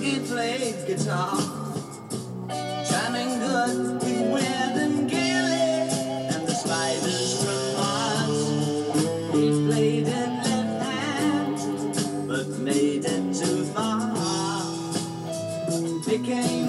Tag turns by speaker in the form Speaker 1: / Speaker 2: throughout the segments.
Speaker 1: Ziggy played guitar, jamming good with Weird and Gilly and the spiders from Mars. He played it left hand, but made it too far. Became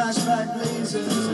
Speaker 1: and slashback